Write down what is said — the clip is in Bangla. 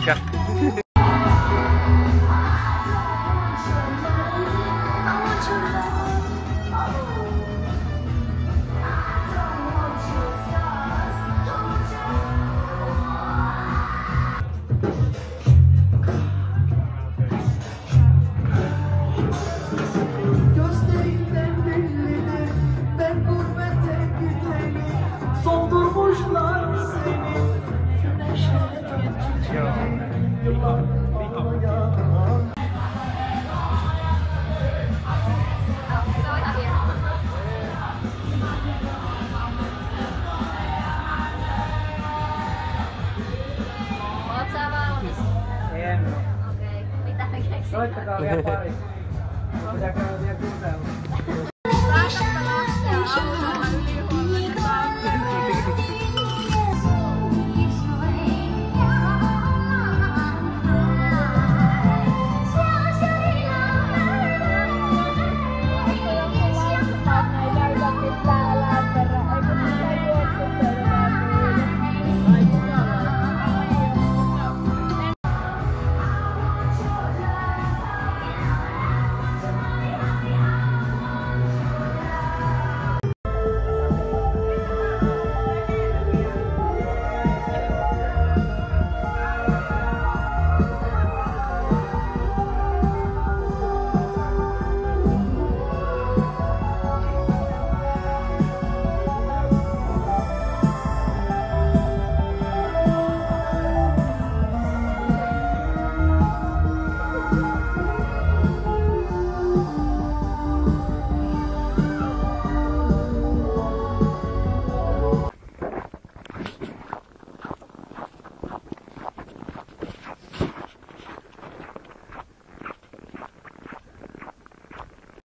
行 Soy te cago en la pared. Soy te cago en la pared.